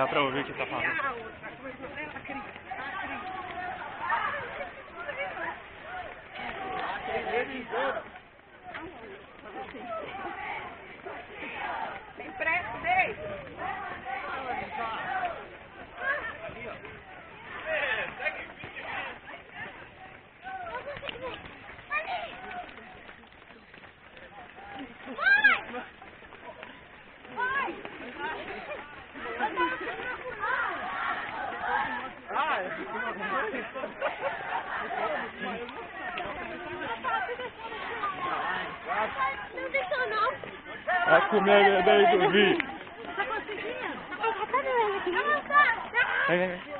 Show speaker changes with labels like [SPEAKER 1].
[SPEAKER 1] dá pra ouvir o que tá falando.
[SPEAKER 2] Thank you.
[SPEAKER 3] Não deixou não.
[SPEAKER 1] A comer daí do vi.
[SPEAKER 3] Tá conseguindo? Tá conseguindo? Tá